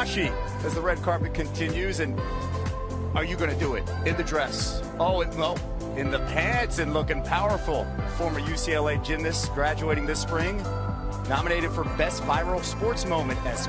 Ohashi as the red carpet continues. And are you going to do it in the dress? Oh, it, no, in the pants and looking powerful. Former UCLA gymnast graduating this spring, nominated for Best Viral Sports Moment as